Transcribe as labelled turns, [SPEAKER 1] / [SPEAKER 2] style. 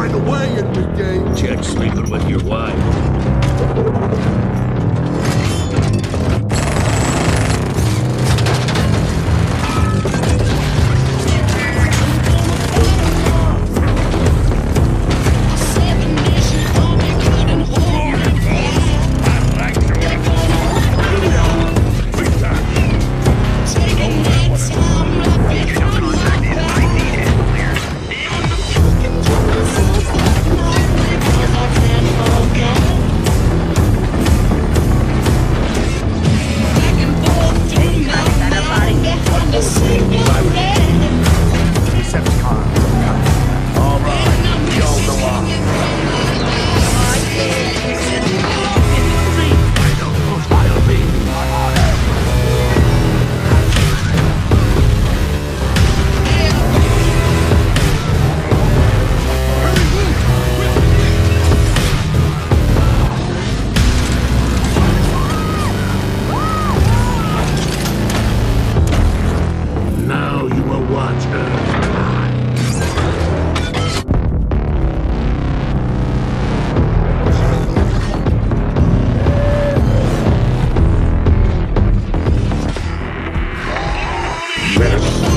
[SPEAKER 1] find a way in the game.
[SPEAKER 2] Check sleeping with your wife. around. minutes.